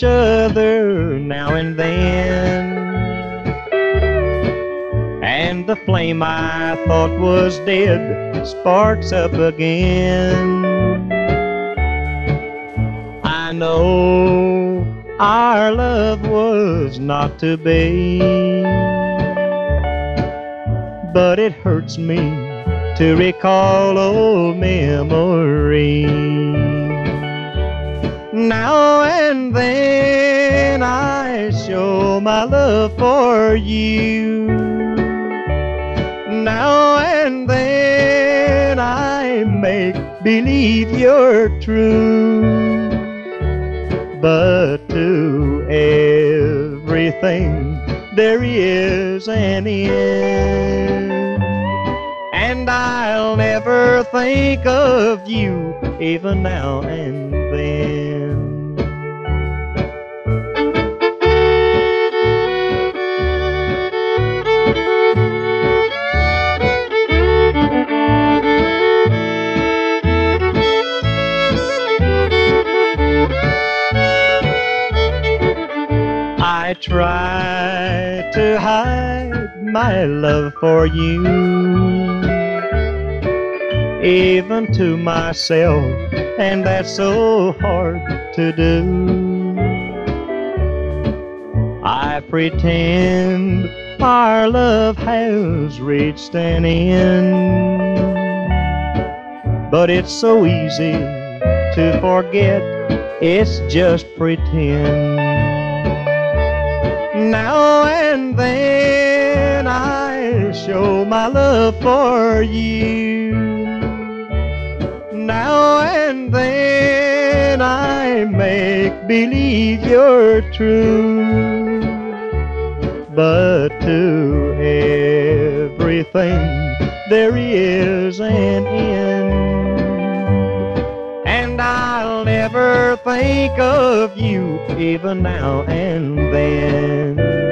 each other now and then. And the flame I thought was dead sparks up again. I know our love was not to be, but it hurts me to recall old memories. Now and then I show my love for you. Now and then I make believe you're true. But to everything there is an end. And I'll never think of you even now and then. I try to hide my love for you, even to myself, and that's so hard to do. I pretend our love has reached an end, but it's so easy to forget it's just pretend. Now and then I show my love for you. Now and then I make believe you're true. But to everything there is an end. Think of you even now and then.